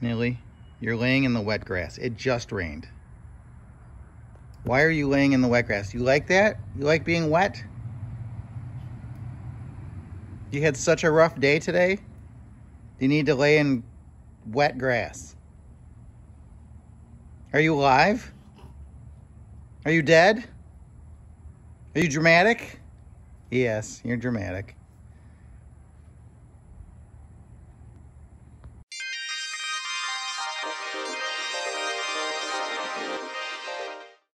Millie, you're laying in the wet grass. It just rained. Why are you laying in the wet grass? You like that? You like being wet? You had such a rough day today? You need to lay in wet grass. Are you alive? Are you dead? Are you dramatic? Yes, you're dramatic.